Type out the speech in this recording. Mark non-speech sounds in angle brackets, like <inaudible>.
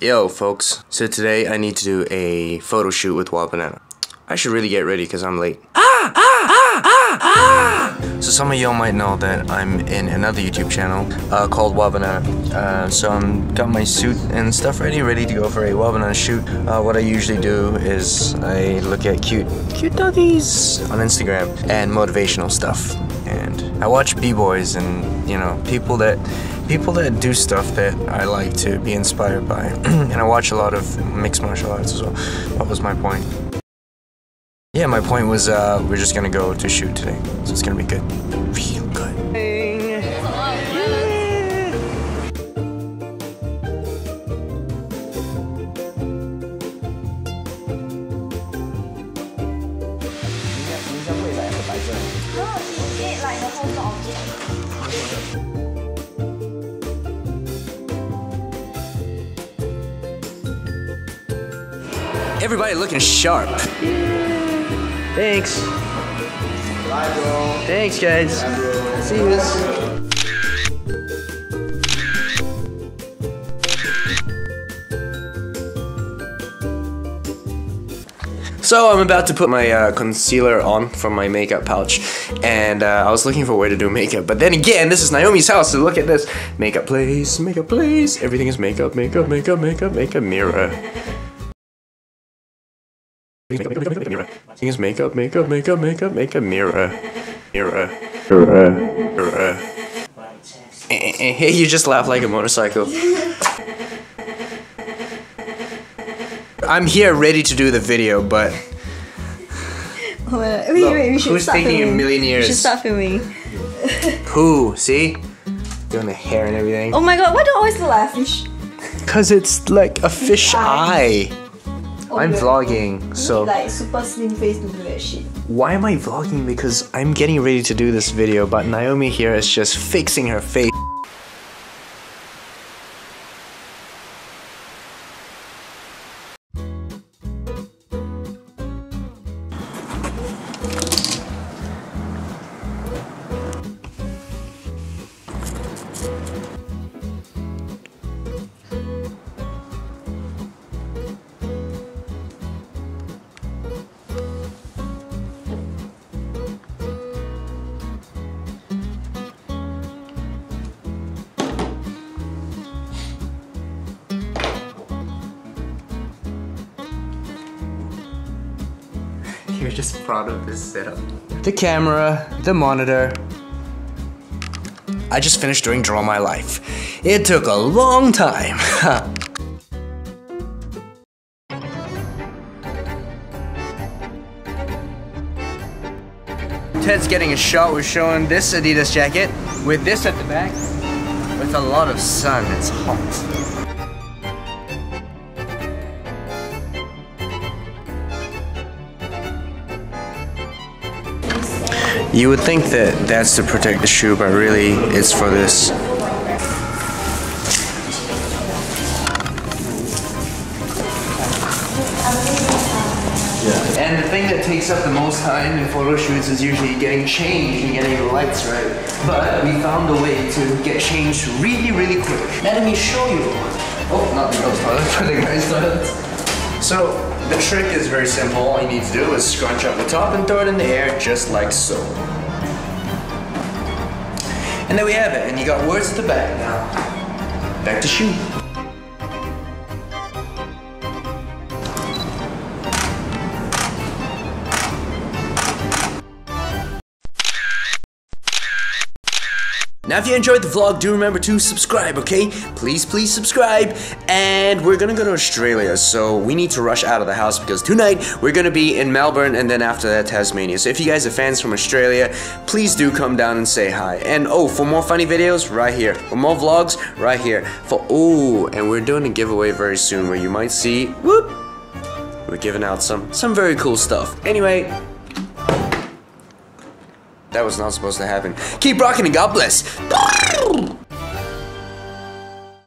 Yo, folks. So today I need to do a photo shoot with Wah Banana. I should really get ready because I'm late. Ah, ah, ah, ah, ah! So some of y'all might know that I'm in another YouTube channel uh, called Wah Banana. Uh, so I'm got my suit and stuff ready, ready to go for a Wah Banana shoot. Uh, what I usually do is I look at cute, cute doggies on Instagram and motivational stuff. And I watch b-boys and you know people that people that do stuff that I like to be inspired by. <clears throat> and I watch a lot of mixed martial arts as well. What was my point? Yeah, my point was uh, we're just gonna go to shoot today, so it's gonna be good. Everybody looking sharp. Thanks. Bye, bro. Thanks, guys. See you. So I'm about to put my uh, concealer on from my makeup pouch, and uh, I was looking for a way to do makeup. But then again, this is Naomi's house, so look at this: makeup place, makeup place. Everything is makeup, makeup, makeup, makeup, makeup, mirror. Makeup, makeup, makeup, mirror. Makeup, makeup, makeup, makeup, makeup, mirror, mirror, mirror, mirror. Eh, eh, eh, You just laugh like a motorcycle. I'm here ready to do the video, but wait, wait, wait, we should who's start taking a filming. million We years? should start filming. who? See? Doing the hair and everything. Oh my god, why do I always look like a fish? Cause it's like a fish eye. Oh, I'm vlogging, you so like super slim face to do that shit. why am I vlogging? Because I'm getting ready to do this video, but Naomi here is just fixing her face. You're just proud of this setup. The camera, the monitor. I just finished doing Draw My Life. It took a long time. <laughs> Ted's getting a shot. We're showing this Adidas jacket with this at the back with a lot of sun. It's hot. You would think that that's to protect the shoe, but really it's for this. Yeah. And the thing that takes up the most time in photo shoots is usually getting changed and getting the lights right. But we found a way to get changed really, really quick. Let me show you. Oh, not the girls' toilet, <laughs> for the guys' toilet. So, the trick is very simple. All you need to do is scrunch up the top and throw it in the air just like so. And there we have it, and you got words at the back now. Back to shoot. Now if you enjoyed the vlog, do remember to subscribe, okay? Please, please subscribe. And we're gonna go to Australia, so we need to rush out of the house because tonight we're gonna be in Melbourne and then after that Tasmania. So if you guys are fans from Australia, please do come down and say hi. And oh, for more funny videos, right here. For more vlogs, right here. For oh, and we're doing a giveaway very soon where you might see, whoop, we're giving out some some very cool stuff. Anyway, that was not supposed to happen. Keep rocking and God bless.